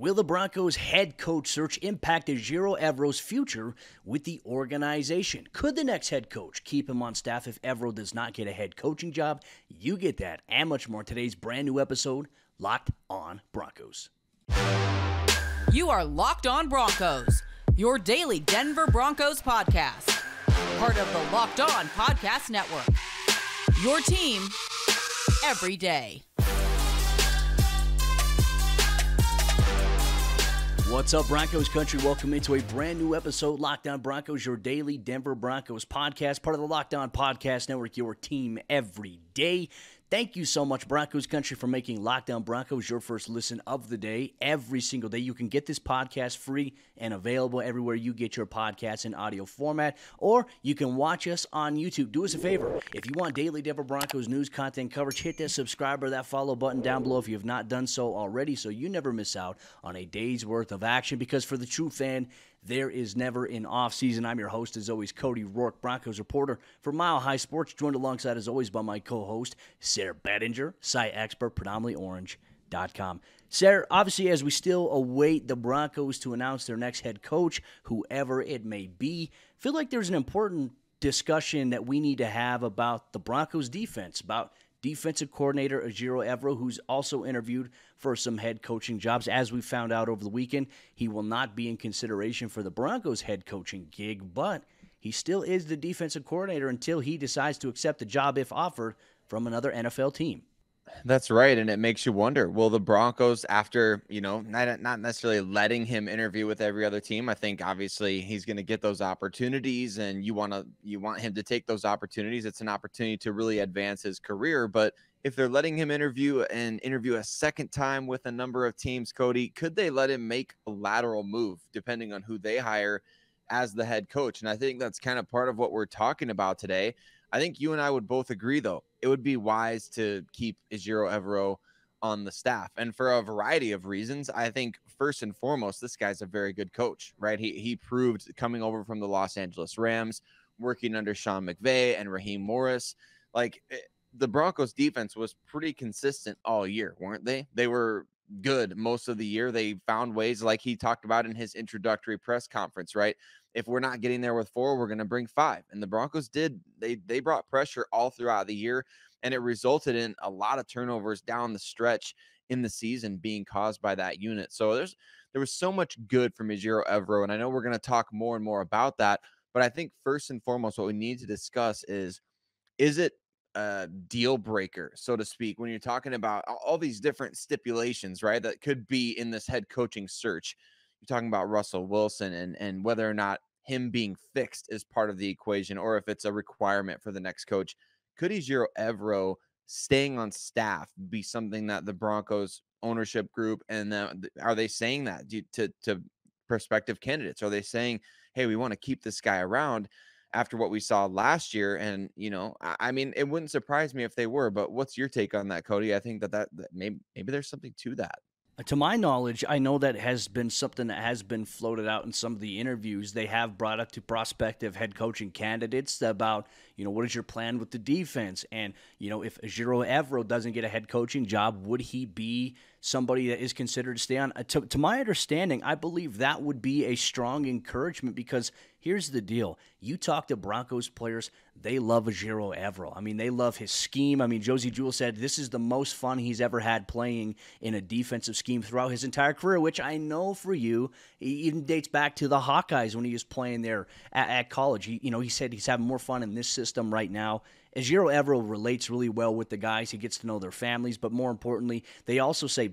Will the Broncos head coach search impact Ejiro Evero's future with the organization? Could the next head coach keep him on staff if Evero does not get a head coaching job? You get that and much more today's brand new episode, Locked On Broncos. You are Locked On Broncos, your daily Denver Broncos podcast, part of the Locked On Podcast Network. Your team every day. What's up, Broncos country? Welcome into a brand new episode, Locked On Broncos, your daily Denver Broncos podcast, part of the Locked On Podcast Network, your team every day. Thank you so much, Broncos Country, for making Locked On Broncos your first listen of the day every single day. You can get this podcast free and available everywhere you get your podcasts in audio format, or you can watch us on YouTube. Do us a favor. If you want daily Denver Broncos news content coverage, hit that subscribe or that follow button down below if you have not done so already so you never miss out on a day's worth of action because for the true fan, there is never an off season. I'm your host, as always, Cody Roark, Broncos reporter for Mile High Sports, joined alongside, as always, by my co host, Sayre Bedinger, site expert, predominantlyorange.com. Sayre, obviously, as we still await the Broncos to announce their next head coach, whoever it may be, feel like there's an important discussion that we need to have about the Broncos defense, about defensive coordinator Ejiro Evero, who's also interviewed for some head coaching jobs. As we found out over the weekend, he will not be in consideration for the Broncos head coaching gig, but he still is the defensive coordinator until he decides to accept the job if offered from another NFL team. That's right, and it makes you wonder: Will the Broncos, after you know, not uh, not necessarily letting him interview with every other team, I think obviously he's going to get those opportunities, and you want to you want him to take those opportunities. It's an opportunity to really advance his career, but if they're letting him interview and interview a second time with a number of teams, Cody, could they let him make a lateral move depending on who they hire as the head coach? And I think that's kind of part of what we're talking about today. I think you and I would both agree, though, it would be wise to keep Ejiro Evero on the staff. And for a variety of reasons, I think first and foremost, this guy's a very good coach, right? He, he proved coming over from the Los Angeles Rams, working under Sean McVay and Raheem Morris. Like eh, the Broncos defense was pretty consistent all year, weren't they? They were good most of the year. They found ways, like he talked about in his introductory press conference, right? If we're not getting there with four, we're going to bring five. And the Broncos did. They they brought pressure all throughout the year, and it resulted in a lot of turnovers down the stretch in the season being caused by that unit. So there's there was so much good from Ejiro Evero, and I know we're going to talk more and more about that. But I think first and foremost, what we need to discuss is is it a deal breaker, so to speak, when you're talking about all these different stipulations, right? That could be in this head coaching search. You're talking about Russell Wilson and and whether or not him being fixed is part of the equation, or if it's a requirement for the next coach. Could Ejiro Evero staying on staff be something that the Broncos ownership group and the, are they saying that to to prospective candidates? Are they saying, "Hey, we want to keep this guy around"? after what we saw last year. And you know, I, I, mean, it wouldn't surprise me if they were. But what's your take on that, Cody? I think that that, that maybe maybe there's something to that. To my knowledge, I know that has been something that has been floated out in some of the interviews. They have brought up to prospective head coaching candidates about, you know, what is your plan with the defense? And, you know, if Ejiro Evero doesn't get a head coaching job, would he be somebody that is considered to stay on? Uh, to, to my understanding, I believe that would be a strong encouragement because here's the deal. You talk to Broncos players, they love Ejiro Evero. I mean, they love his scheme. I mean, Josey Jewell said this is the most fun he's ever had playing in a defensive scheme throughout his entire career, which I know for you, even dates back to the Hawkeyes when he was playing there at, at college. He, you know, he said he's having more fun in this system right now Ejiro Evero relates really well with the guys. He gets to know their families, but more importantly, they also say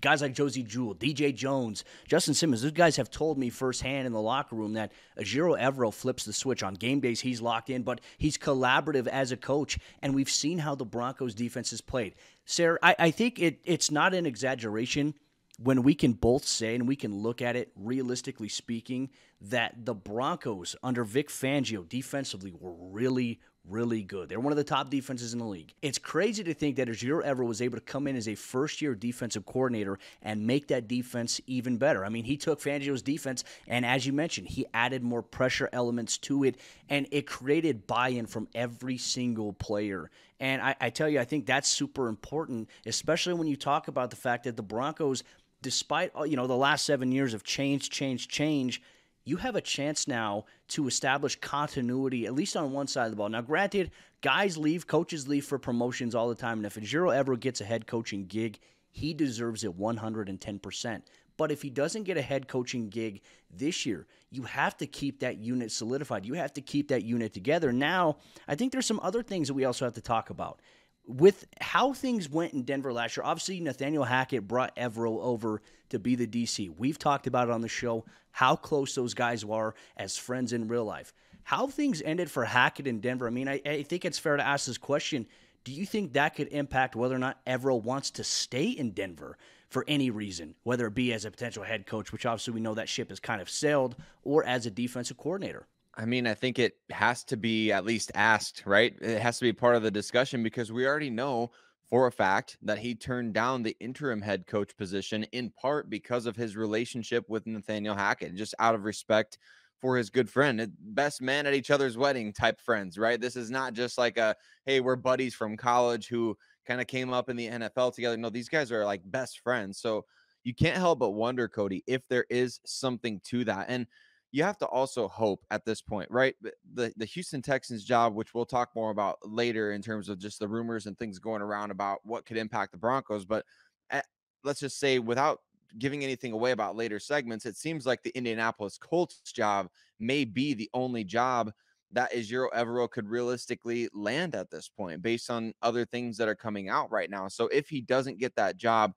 guys like Josey Jewell, DJ Jones, Justin Simmons. Those guys have told me firsthand in the locker room that Ejiro Evero flips the switch on game days. He's locked in, but he's collaborative as a coach, and we've seen how the Broncos defense has played. Sayre, I, I think it, it's not an exaggeration when we can both say and we can look at it realistically speaking that the Broncos under Vic Fangio defensively were really, really good. They're one of the top defenses in the league. It's crazy to think that Ejiro Evero was able to come in as a first year defensive coordinator and make that defense even better. I mean, he took Fangio's defense and, as you mentioned, he added more pressure elements to it and it created buy in from every single player. And I, I tell you, I think that's super important, especially when you talk about the fact that the Broncos despite you know the last seven years of change, change, change, you have a chance now to establish continuity, at least on one side of the ball. Now, granted, guys leave, coaches leave for promotions all the time, and if Ejiro ever gets a head coaching gig, he deserves it 110%. But if he doesn't get a head coaching gig this year, you have to keep that unit solidified. You have to keep that unit together. Now, I think there's some other things that we also have to talk about with how things went in Denver last year, obviously Nathaniel Hackett brought Evero over to be the DC. We've talked about it on the show how close those guys were as friends in real life. How things ended for Hackett in Denver. I mean, I, I think it's fair to ask this question. Do you think that could impact whether or not Evero wants to stay in Denver for any reason, whether it be as a potential head coach, which obviously we know that ship has kind of sailed, or as a defensive coordinator? I mean, I think it has to be at least asked, right? It has to be part of the discussion because we already know for a fact that he turned down the interim head coach position in part because of his relationship with Nathaniel Hackett, just out of respect for his good friend, eh, best man at each other's wedding type friends, right? This is not just like a, hey, we're buddies from college who kind of came up in the NFL together. No, these guys are like best friends. So you can't help but wonder, Cody, if there is something to that. And you have to also hope at this point, right? The the Houston Texans job, which we'll talk more about later in terms of just the rumors and things going around about what could impact the Broncos, but at, let's just say without giving anything away about later segments, it seems like the Indianapolis Colts job may be the only job that Ejiro Evero could realistically land at this point based on other things that are coming out right now. So if he doesn't get that job,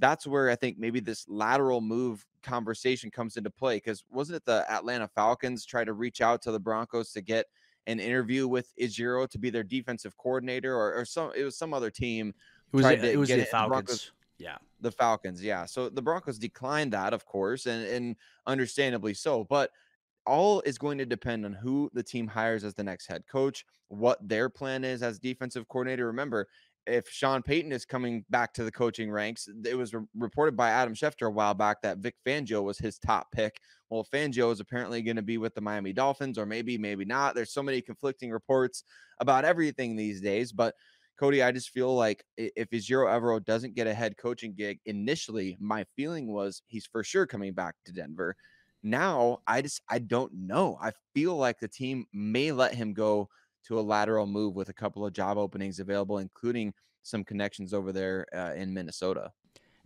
that's where I think maybe this lateral move conversation comes into play. Because wasn't it the Atlanta Falcons try to reach out to the Broncos to get an interview with Ejiro to be their defensive coordinator, or, or some it was some other team. It was, it, it was the Falcons. Broncos, yeah, the Falcons. Yeah, so the Broncos declined that, of course, and and understandably so. But all is going to depend on who the team hires as the next head coach, what their plan is as defensive coordinator. Remember, if Sean Payton is coming back to the coaching ranks, it was re- reported by Adam Schefter a while back that Vic Fangio was his top pick. Well, Fangio is apparently going to be with the Miami Dolphins, or maybe, maybe not. There's so many conflicting reports about everything these days. But Cody, I just feel like if Ejiro Evero doesn't get a head coaching gig initially, my feeling was he's for sure coming back to Denver. Now, I just I don't know. I feel like the team may let him go to a lateral move with a couple of job openings available, including some connections over there uh, in Minnesota.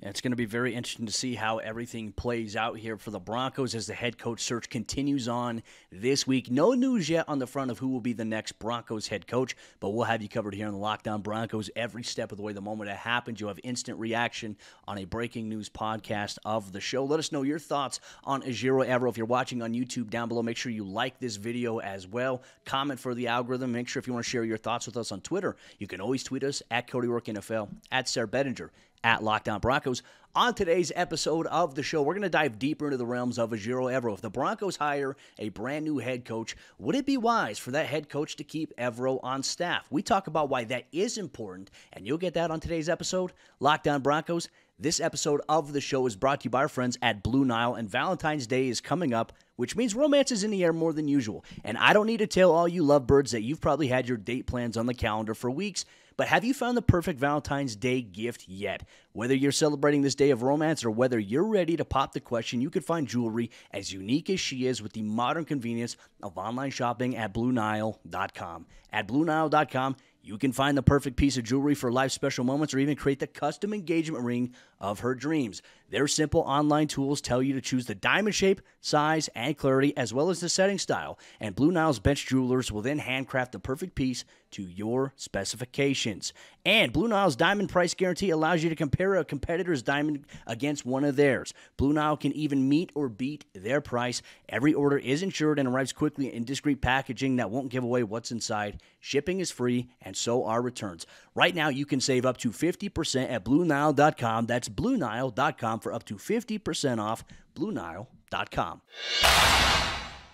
It's going to be very interesting to see how everything plays out here for the Broncos as the head coach search continues on this week. No news yet on the front of who will be the next Broncos head coach, but we'll have you covered here on the Locked On Broncos every step of the way. The moment it happens, you'll have instant reaction on a breaking news podcast of the show. Let us know your thoughts on Ejiro Evero. If you're watching on YouTube down below, make sure you like this video as well. Comment for the algorithm. Make sure if you want to share your thoughts with us on Twitter, you can always tweet us at Cody Roark NFL, at Sayre Bedinger, at Locked On Broncos. On today's episode of the show, we're going to dive deeper into the realms of Ejiro Evero. If the Broncos hire a brand new head coach, would it be wise for that head coach to keep Evero on staff? We talk about why that is important, and you'll get that on today's episode. Locked On Broncos. This episode of the show is brought to you by our friends at Blue Nile, and Valentine's Day is coming up, which means romance is in the air more than usual. And I don't need to tell all you lovebirds that you've probably had your date plans on the calendar for weeks. But have you found the perfect Valentine's Day gift yet? Whether you're celebrating this day of romance or whether you're ready to pop the question, you could find jewelry as unique as she is with the modern convenience of online shopping at BlueNile.com. At BlueNile.com, you can find the perfect piece of jewelry for life special moments or even create the custom engagement ring of her dreams. Their simple online tools tell you to choose the diamond shape, size, and clarity, as well as the setting style. And Blue Nile's bench jewelers will then handcraft the perfect piece to your specifications. And Blue Nile's diamond price guarantee allows you to compare a competitor's diamond against one of theirs. Blue Nile can even meet or beat their price. Every order is insured and arrives quickly in discreet packaging that won't give away what's inside. Shipping is free, and so are returns. Right now, you can save up to 50% at BlueNile.com. That's BlueNile.com for up to 50% off. BlueNile.com.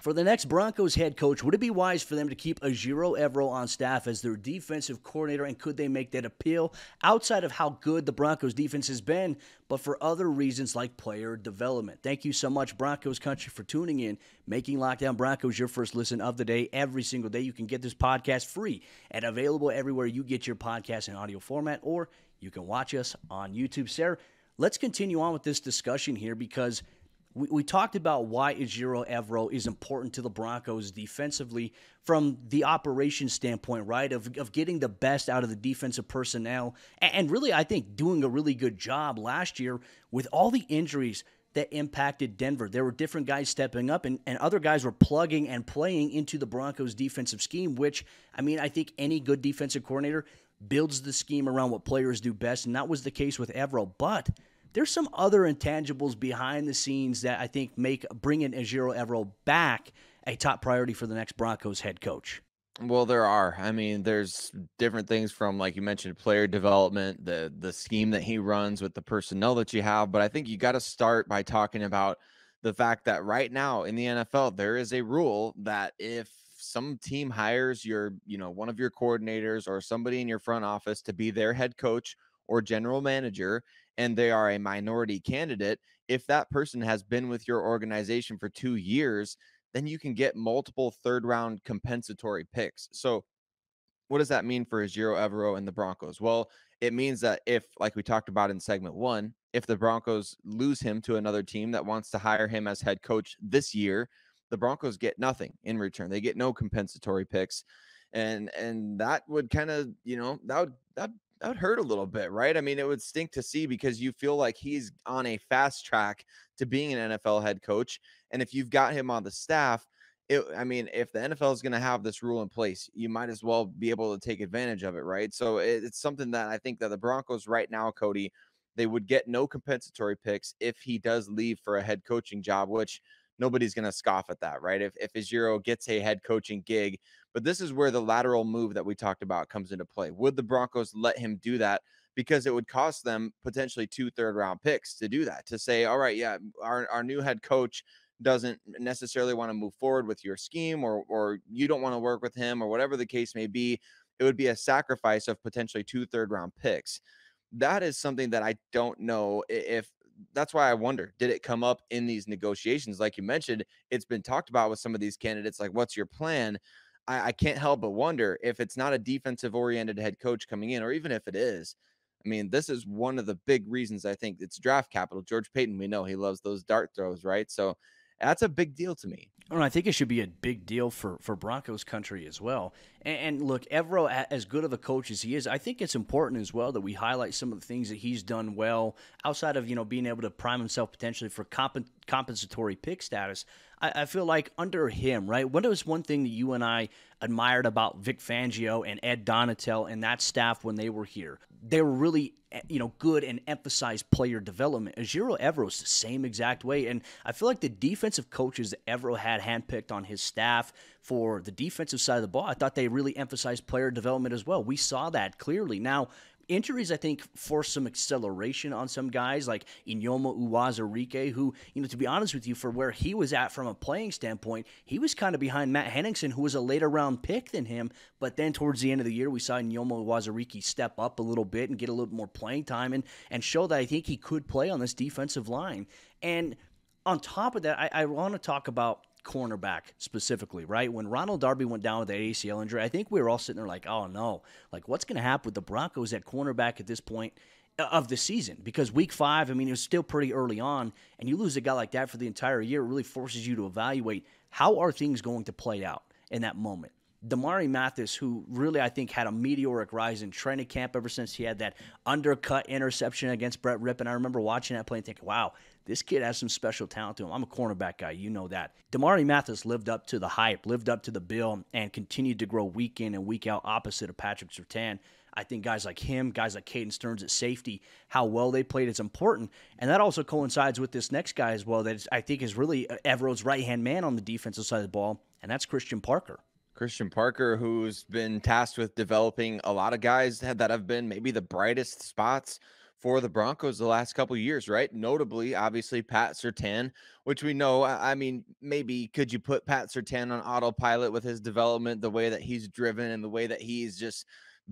For the next Broncos head coach, would it be wise for them to keep Ejiro Evero on staff as their defensive coordinator? And could they make that appeal outside of how good the Broncos defense has been, but for other reasons like player development? Thank you so much, Broncos country, for tuning in, making Locked On Broncos your first listen of the day every single day. You can get this podcast free and available everywhere you get your podcast in audio format, or you can watch us on YouTube. Sayre, let's continue on with this discussion here because we, we talked about why Ejiro Evero is important to the Broncos defensively from the operation standpoint, right? Of, of getting the best out of the defensive personnel. And, and really, I think doing a really good job last year with all the injuries that impacted Denver. There were different guys stepping up, and, and other guys were plugging and playing into the Broncos' defensive scheme, which, I mean, I think any good defensive coordinator builds the scheme around what players do best, and that was the case with Evero. But there's some other intangibles behind the scenes that I think make bringing Ejiro Evero back a top priority for the next Broncos head coach. Well, there are. I mean, there's different things from like you mentioned player development, the the scheme that he runs with the personnel that you have, but I think you got to start by talking about the fact that right now in the NFL there is a rule that if some team hires your, you know, one of your coordinators or somebody in your front office to be their head coach or general manager and they are a minority candidate, if that person has been with your organization for 2 years, then you can get multiple third round compensatory picks. So, what does that mean for Ejiro Evero and the Broncos? Well, it means that if, like we talked about in segment one, if the Broncos lose him to another team that wants to hire him as head coach this year, the Broncos get nothing in return. They get no compensatory picks. And and that would kind of, you know, that would that that would hurt a little bit, right? I mean, it would stink to see because you feel like he's on a fast track to being an NFL head coach. And if you've got him on the staff, it, I mean, if the NFL is going to have this rule in place, you might as well be able to take advantage of it, right? So it, it's something that I think that the Broncos right now, Cody, they would get no compensatory picks if he does leave for a head coaching job, which nobody's going to scoff at that, right? If if Ejiro gets a head coaching gig, but this is where the lateral move that we talked about comes into play. Would the Broncos let him do that? Because it would cost them potentially two third round picks to do that. To say, all right, yeah, our our new head coach doesn't necessarily want to move forward with your scheme, or or you don't want to work with him, or whatever the case may be. It would be a sacrifice of potentially two third round picks that is something that I don't know if that's why I wonder did it come up in these negotiations? Like you mentioned, it's been talked about with some of these candidates. Like, what's your plan? I, I can't help but wonder if it's not a defensive oriented head coach coming in, or even if it is. I mean, this is one of the big reasons I think it's draft capital. George Paton, we know he loves those dart throws, right? So that's a big deal to me. Oh, and I think it should be a big deal for, for Broncos country as well. And, and, look, Evero, as good of a coach as he is, I think it's important as well that we highlight some of the things that he's done well outside of you know being able to prime himself potentially for comp- compensatory pick status. I, I feel like under him, right? What was one thing that you and I admired about Vic Fangio and Ed Donatell and that staff when they were here? They were really, you know, good and emphasized player development. Ejiro Evero's the same exact way, and I feel like the defensive coaches that Evero had handpicked on his staff for the defensive side of the ball, I thought they really emphasized player development as well. We saw that clearly. Now, injuries, I think, forced some acceleration on some guys like Eyioma Uwazurike, who, you know, to be honest with you, for where he was at from a playing standpoint, he was kind of behind Matt Henningsen, who was a later round pick than him. But then towards the end of the year, we saw Eyioma Uwazurike step up a little bit and get a little more playing time and, and show that I think he could play on this defensive line. And on top of that, I, I want to talk about cornerback specifically, right? When Ronald Darby went down with the ACL injury, I think we were all sitting there like, oh no, like what's going to happen with the Broncos at cornerback at this point uh, of the season? Because week five, I mean, it was still pretty early on, and you lose a guy like that for the entire year, it really forces you to evaluate how are things going to play out in that moment. Damarri Mathis, who really I think had a meteoric rise in training camp ever since he had that undercut interception against Brett Rypien. I remember watching that play and thinking, wow, this kid has some special talent to him. I'm a cornerback guy, you know that. Damarri Mathis lived up to the hype, lived up to the bill, and continued to grow week in and week out opposite of Patrick Surtain. I think guys like him, guys like Caden Sterns at safety, how well they played is important. And that also coincides with this next guy as well, that I think is really Evero's right hand man on the defensive side of the ball, and that's Christian Parker. Christian Parker, who's been tasked with developing a lot of guys that have been maybe the brightest spots for the Broncos the last couple years, right? Notably, obviously, Pat Surtain, which we know. I mean, maybe could you put Pat Surtain on autopilot with his development, the way that he's driven and the way that he's just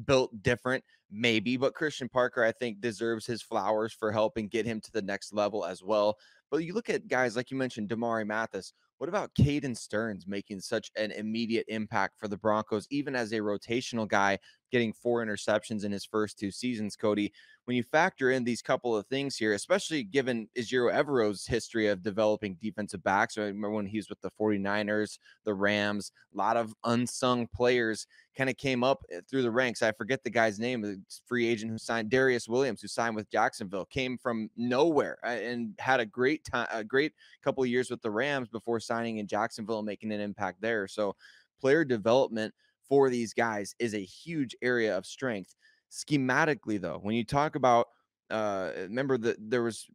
built different? Maybe, but Christian Parker, I think, deserves his flowers for helping get him to the next level as well. But you look at guys like you mentioned, Damarri Mathis. What about Caden Sterns making such an immediate impact for the Broncos, even as a rotational guy, getting four interceptions in his first two seasons, Cody? when you factor in these couple of things here, especially given Ejiro Evero's history of developing defensive backs, I remember when he was with the 49ers, the Rams, a lot of unsung players kind of came up eh, through the ranks. I forget the guy's name, the free agent who signed Darious Williams, who signed with Jacksonville, came from nowhere and had a great time, a great couple of years with the Rams before signing in Jacksonville and making an impact there. So, player development for these guys is a huge area of strength. Schematically, though, when you talk about, uh, remember that there was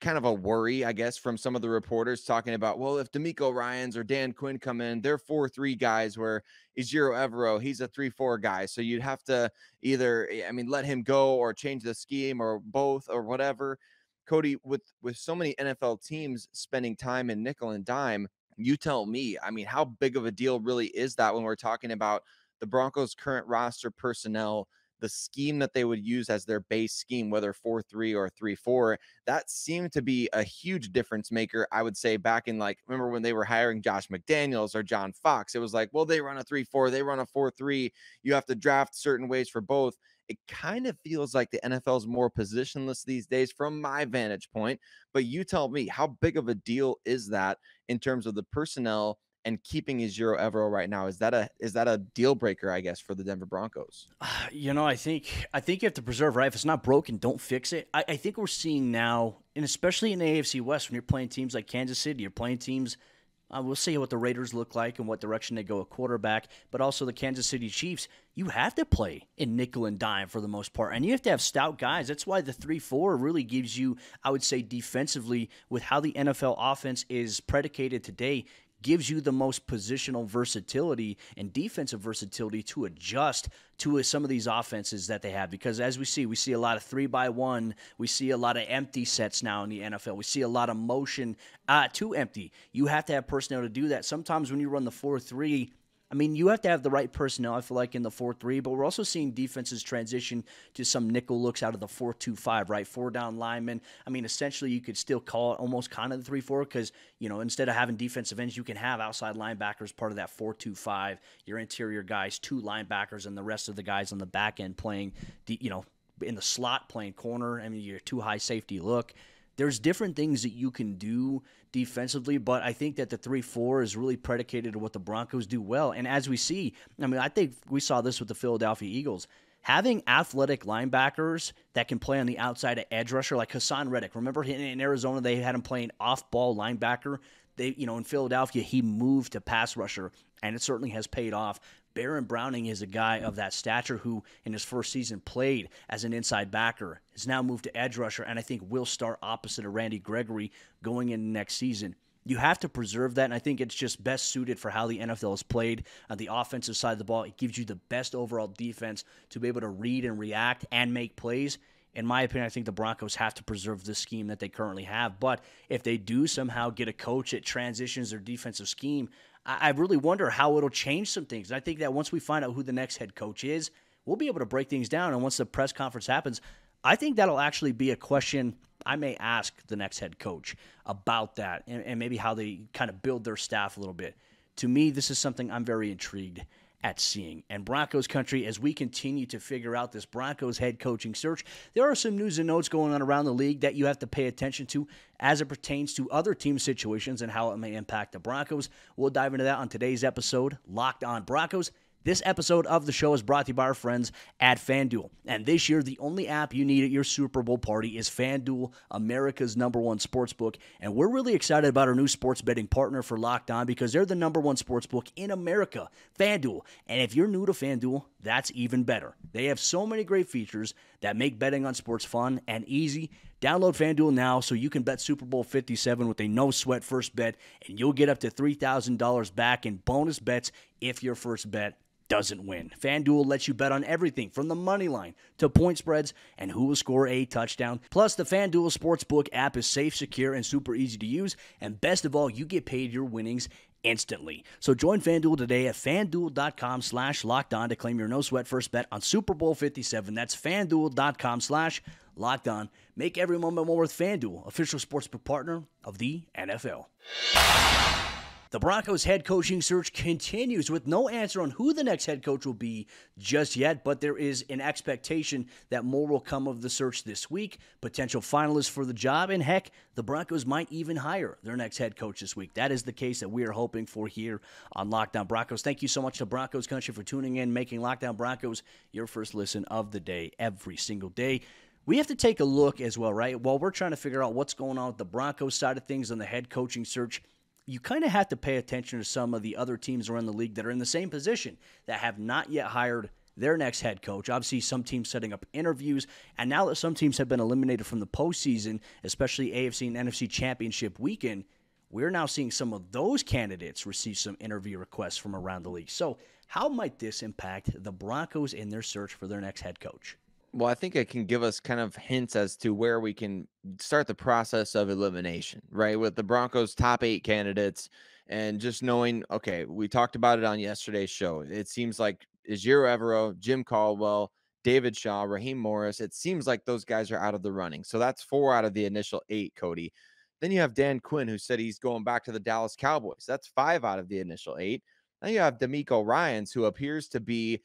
kind of a worry, I guess, from some of the reporters talking about, well, if DeMeco Ryans or Dan Quinn come in, they're four three guys, where Ejiro Evero, he's a three four guy. So you'd have to either, eh, I mean, let him go or change the scheme or both or whatever. Cody, with with so many NFL teams spending time in nickel and dime, you tell me. I mean, how big of a deal really is that when we're talking about the Broncos' current roster personnel? the scheme that they would use as their base scheme, whether 4 3 or 3 4, that seemed to be a huge difference maker. I would say back in like, remember when they were hiring Josh McDaniels or John Fox, it was like, well, they run a 3 4, they run a 4 3. You have to draft certain ways for both. It kind of feels like the NFL is more positionless these days from my vantage point. But you tell me, how big of a deal is that in terms of the personnel and keeping Ejiro Evero right now is that a is that a deal breaker I guess for the Denver Broncos? Uh, you know, I think I think you have to preserve right. If it's not broken, don't fix it. I, I think we're seeing now, and especially in the AFC West, when you're playing teams like Kansas City, you're playing teams. Uh, we'll see what the Raiders look like and what direction they go at quarterback, but also the Kansas City Chiefs. You have to play in nickel and dime for the most part, and you have to have stout guys. That's why the three-four really gives you, I would say, defensively with how the NFL offense is predicated today gives you the most positional versatility and defensive versatility to adjust to some of these offenses that they have. Because as we see, we see a lot of three by one. We see a lot of empty sets now in the NFL. We see a lot of motion uh, to empty. You have to have personnel to do that. Sometimes when you run the 4 3, I mean, you have to have the right personnel, I feel like, in the 4 3, but we're also seeing defenses transition to some nickel looks out of the 4 2 5, right? Four down linemen. I mean, essentially, you could still call it almost kind of the 3 4 because, you know, instead of having defensive ends, you can have outside linebackers part of that 4 2 5, your interior guys, two linebackers, and the rest of the guys on the back end playing, the, you know, in the slot playing corner. I mean, your two high safety look there's different things that you can do defensively, but I think that the 3 4 is really predicated on what the Broncos do well. And as we see, I mean, I think we saw this with the Philadelphia Eagles. Having athletic linebackers that can play on the outside of edge rusher, like Haason Reddick. Remember in Arizona, they had him playing off ball linebacker. They, you know, in Philadelphia, he moved to pass rusher, and it certainly has paid off. Baron Browning is a guy of that stature who, in his first season, played as an inside backer, has now moved to edge rusher, and I think will start opposite of Randy Gregory going in next season. You have to preserve that, and I think it's just best suited for how the NFL is played on the offensive side of the ball. It gives you the best overall defense to be able to read and react and make plays. In my opinion, I think the Broncos have to preserve the scheme that they currently have. But if they do somehow get a coach that transitions their defensive scheme, I, really wonder how it'll change some things. And I think that once we find out who the next head coach is, we'll be able to break things down. And once the press conference happens, I think that'll actually be a question I may ask the next head coach about that and, and maybe how they kind of build their staff a little bit. To me, this is something I'm very intrigued at seeing. And Broncos country, as we continue to figure out this Broncos head coaching search, there are some news and notes going on around the league that you have to pay attention to as it pertains to other team situations and how it may impact the Broncos. We'll dive into that on today's episode, Locked On Broncos. This episode of the show is brought to you by our friends at FanDuel. And this year, the only app you need at your Super Bowl party is FanDuel, America's number one sports book. And we're really excited about our new sports betting partner for Locked On because they're the number one sports book in America, FanDuel. And if you're new to FanDuel, that's even better. They have so many great features that make betting on sports fun and easy. Download FanDuel now so you can bet Super Bowl 57 with a no sweat first bet, and you'll get up to $3,000 back in bonus bets if your first bet doesn't win. FanDuel lets you bet on everything from the money line to point spreads and who will score a touchdown. Plus, the FanDuel Sportsbook app is safe, secure, and super easy to use. And best of all, you get paid your winnings instantly. So join FanDuel today at fanduel.com slash locked on to claim your no sweat first bet on Super Bowl 57. That's fanduel.com slash locked on. Make every moment more with FanDuel, official sportsbook partner of the NFL. The Broncos head coaching search continues with no answer on who the next head coach will be just yet, but there is an expectation that more will come of the search this week. Potential finalists for the job, and heck, the Broncos might even hire their next head coach this week. That is the case that we are hoping for here on Locked On Broncos. Thank you so much to Broncos Country for tuning in, making Locked On Broncos your first listen of the day every single day we have to take a look as well, right? While we're trying to figure out what's going on with the Broncos side of things on the head coaching search, you kind of have to pay attention to some of the other teams around the league that are in the same position that have not yet hired their next head coach. Obviously, some teams setting up interviews, and now that some teams have been eliminated from the postseason, especially AFC and NFC Championship weekend, we're now seeing some of those candidates receive some interview requests from around the league. So, how might this impact the Broncos in their search for their next head coach? Well, I think it can give us kind of hints as to where we can start the process of elimination, right? With the Broncos' top eight candidates, and just knowing, okay, we talked about it on yesterday's show. It seems like Ejiro Evero, Jim Caldwell, David Shaw, Raheem Morris. It seems like those guys are out of the running. So that's four out of the initial eight, Cody. Then you have Dan Quinn, who said he's going back to the Dallas Cowboys. That's five out of the initial eight. Then you have DeMeco Ryans, who appears to be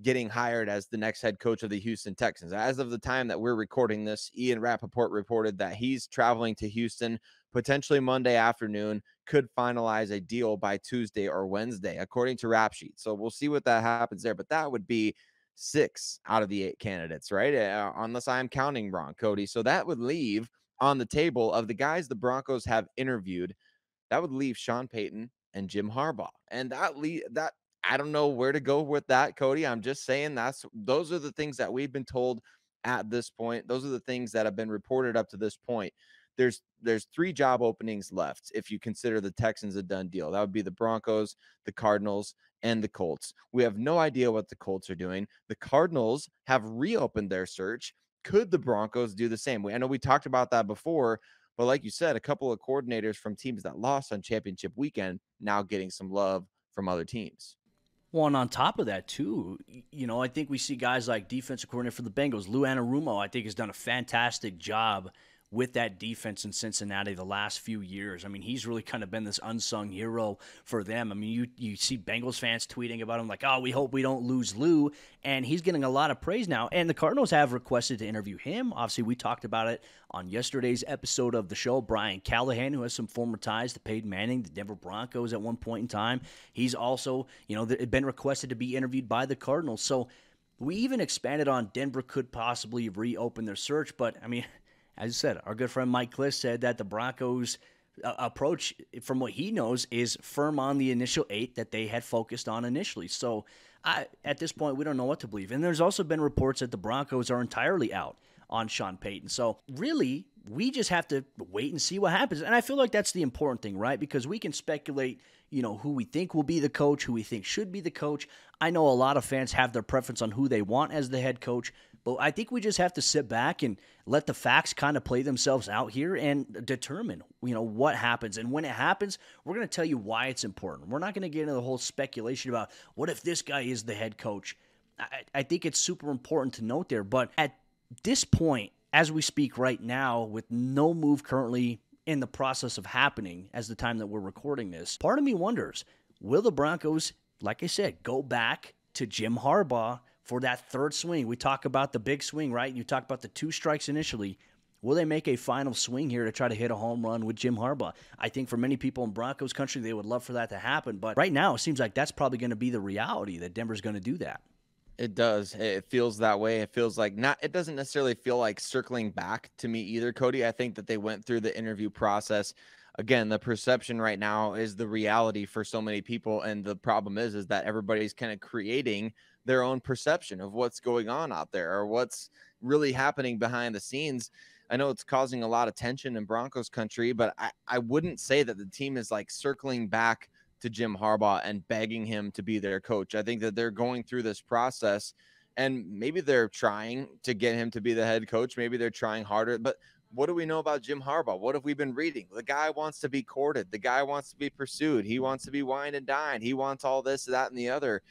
getting hired as the next head coach of the Houston Texans. As of the time that we're recording this, Ian Rapoport reported that he's traveling to Houston potentially Monday afternoon, could finalize a deal by Tuesday or Wednesday, according to Rap Sheet. So we'll see what that happens there. But that would be six out of the eight candidates, right? Uh, unless I'm counting wrong, Cody. So that would leave on the table of the guys the Broncos have interviewed, that would leave Sean Payton and Jim Harbaugh. And that lead that I don't know where to go with that, Cody. I'm just saying that's those are the things that we've been told at this point. Those are the things that have been reported up to this point. There's there's three job openings left if you consider the Texans a done deal. That would be the Broncos, the Cardinals, and the Colts. We have no idea what the Colts are doing. The Cardinals have reopened their search. Could the Broncos do the same? I know we talked about that before, but like you said, a couple of coordinators from teams that lost on championship weekend now getting some love from other teams. And on top of that, too, you know, I think we see guys like defensive coordinator for the Bengals, Lou Anarumo, I think has done a fantastic job with that defense in Cincinnati the last few years. I mean, he's really kind of been this unsung hero for them. I mean, you you see Bengals fans tweeting about him like, "Oh, we hope we don't lose Lou," and he's getting a lot of praise now. And the Cardinals have requested to interview him. Obviously, we talked about it on yesterday's episode of the show. Brian Callahan, who has some former ties to Peyton Manning, the Denver Broncos at one point in time, he's also you know been requested to be interviewed by the Cardinals. So. We even expanded on Denver could possibly reopen their search, but I mean, as I said, our good friend Mike Klis said that the Broncos' uh, approach, from what he knows, is firm on the initial eight that they had focused on initially. So I, at this point, we don't know what to believe. And there's also been reports that the Broncos are entirely out on Sean Payton. So really, we just have to wait and see what happens. And I feel like that's the important thing, right? Because we can speculate, you know, who we think will be the coach, who we think should be the coach. I know a lot of fans have their preference on who they want as the head coach. But I think we just have to sit back and let the facts kind of play themselves out here and determine, you know, what happens. And when it happens, we're going to tell you why it's important. We're not going to get into the whole speculation about what if this guy is the head coach. I, I think it's super important to note there. But at this point, as we speak right now, with no move currently in the process of happening as the time that we're recording this, part of me wonders will the Broncos, like I said, go back to Jim Harbaugh for that third swing. We talk about the big swing, right? You talk about the two strikes initially. Will they make a final swing here to try to hit a home run with Jim Harbaugh? I think for many people in Broncos country, they would love for that to happen. But right now, it seems like that's probably going to be the reality that Denver's going to do that. It does. It feels that way. It feels like not, it doesn't necessarily feel like circling back to me either, Cody. I think that they went through the interview process. Again, the perception right now is the reality for so many people. And the problem is, is that everybody's kind of creating their own perception of what's going on out there or what's really happening behind the scenes. I know it's causing a lot of tension in Broncos country, but I, I wouldn't say that the team is like circling back to Jim Harbaugh and begging him to be their coach. I think that they're going through this process and maybe they're trying to get him to be the head coach. Maybe they're trying harder, but what do we know about Jim Harbaugh? What have we been reading? The guy wants to be courted. The guy wants to be pursued. He wants to be wine and dine. He wants all this, that, and the other.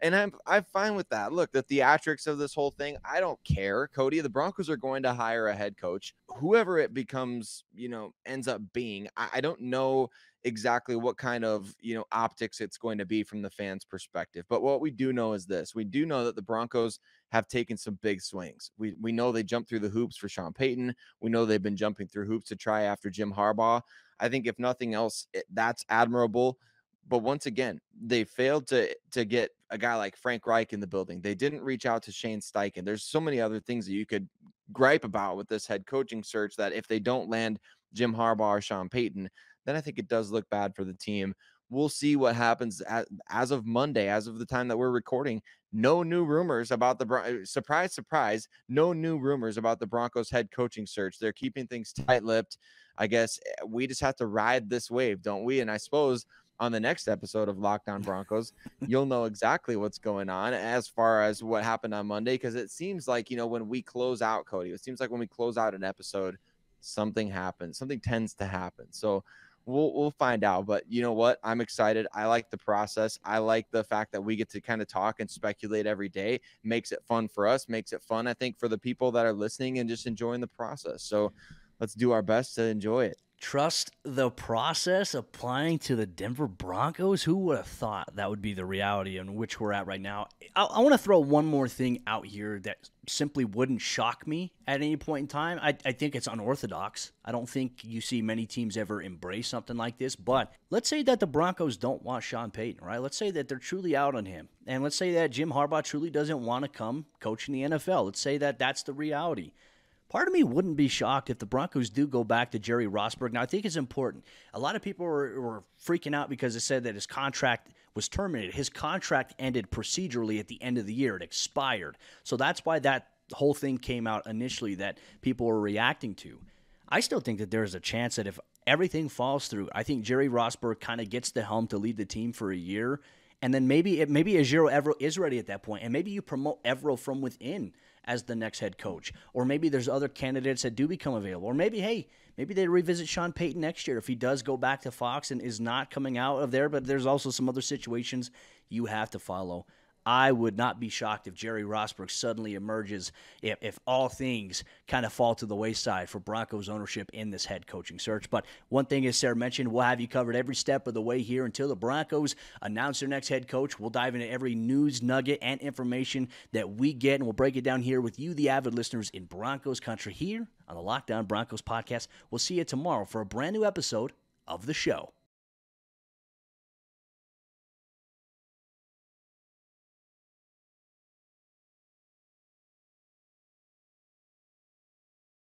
And I'm I'm fine with that. Look, the theatrics of this whole thing, I don't care. Cody, the Broncos are going to hire a head coach. Whoever it becomes, you know, ends up being. I, I don't know exactly what kind of you know optics it's going to be from the fans perspective but what we do know is this we do know that the broncos have taken some big swings we we know they jumped through the hoops for sean payton we know they've been jumping through hoops to try after jim harbaugh i think if nothing else it, that's admirable but once again, they failed to to get a guy like Frank Reich in the building. They didn't reach out to Shane Steichen. There's so many other things that you could gripe about with this head coaching search that if they don't land Jim Harbaugh or Sean Payton, then I think it does look bad for the team. We'll see what happens as, of Monday, as of the time that we're recording. No new rumors about the surprise, surprise. No new rumors about the Broncos head coaching search. They're keeping things tight lipped. I guess eh, we just have to ride this wave, don't we? And I suppose on the next episode of Locked On Broncos, you'll know exactly what's going on as far as what happened on Monday. Because it seems like, you know, when we close out, Cody, it seems like when we close out an episode, something happens, something tends to happen. So we'll, we'll find out. But you know what? I'm excited. I like the process. I like the fact that we get to kind of talk and speculate every day. Makes it fun for us, makes it fun, I think, for the people that are listening and just enjoying the process. So let's do our best to enjoy it trust the process applying to the Denver Broncos? Who would have thought that would be the reality in which we're at right now? I, I want to throw one more thing out here that simply wouldn't shock me at any point in time. I, I think it's unorthodox. I don't think you see many teams ever embrace something like this. But let's say that the Broncos don't want Sean Payton, right? Let's say that they're truly out on him. And let's say that Jim Harbaugh truly doesn't want to come coach in the NFL. Let's say that that's the reality. Part of me wouldn't be shocked if the Broncos do go back to Jerry Rosburg. Now, I think it's important. A lot of people were, were freaking out because it said that his contract was terminated. His contract ended procedurally at the end of the year, it expired. So that's why that whole thing came out initially that people were reacting to. I still think that there's a chance that if everything falls through, I think Jerry Rosburg kind of gets the helm to lead the team for a year. And then maybe it, maybe Ejiro Evero is ready at that point, and maybe you promote Evero from within as the next head coach. Or maybe there's other candidates that do become available. Or maybe, hey, maybe they revisit Sean Payton next year if he does go back to Fox and is not coming out of there. But there's also some other situations you have to follow. I would not be shocked if Jerry Rosburg suddenly emerges if, if all things kind of fall to the wayside for Broncos ownership in this head coaching search. But one thing, as Sayre mentioned, we'll have you covered every step of the way here until the Broncos announce their next head coach. We'll dive into every news nugget and information that we get, and we'll break it down here with you, the avid listeners in Broncos country, here on the Locked On Broncos podcast. We'll see you tomorrow for a brand new episode of the show.